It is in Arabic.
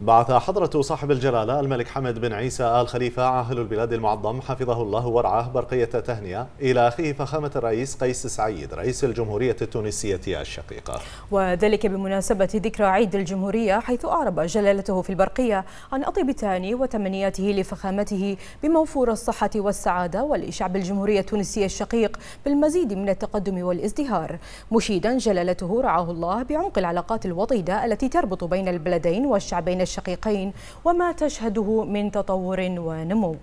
بعث حضرة صاحب الجلالة الملك حمد بن عيسى آل خليفة عاهل البلاد المعظم حفظه الله ورعاه برقية تهنئة إلى أخيه فخامة الرئيس قيس سعيد رئيس الجمهورية التونسية الشقيقة. وذلك بمناسبة ذكرى عيد الجمهورية حيث أعرب جلالته في البرقية عن أطيب التهاني وتمنياته لفخامته بموفور الصحة والسعادة ولشعب الجمهورية التونسية الشقيق بالمزيد من التقدم والازدهار. مشيدا جلالته رعاه الله بعمق العلاقات الوطيدة التي تربط بين البلدين والشعبين الشقيقين وما تشهده من تطور ونمو.